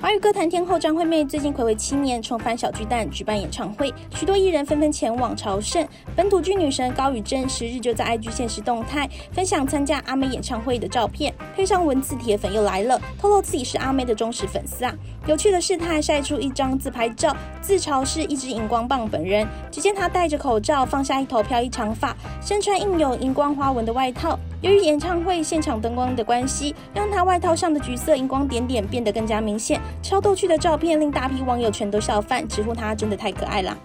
华语歌坛天后张惠妹最近暌违七年重返小巨蛋举办演唱会，许多艺人纷纷前往朝圣。本土剧女神高宇珍十日就在 IG 现实动态分享参加阿妹演唱会的照片，配上文字铁粉又来了，透露自己是阿妹的忠实粉丝啊。有趣的是，她还晒出一张自拍照，自嘲是一支荧光棒本人。只见她戴着口罩，放下一头飘逸长发，身穿印有荧光花纹的外套。由于演唱会现场灯光的关系，让他外套上的橘色荧光点点变得更加明显。超逗趣的照片令大批网友全都笑翻，直呼他真的太可爱啦。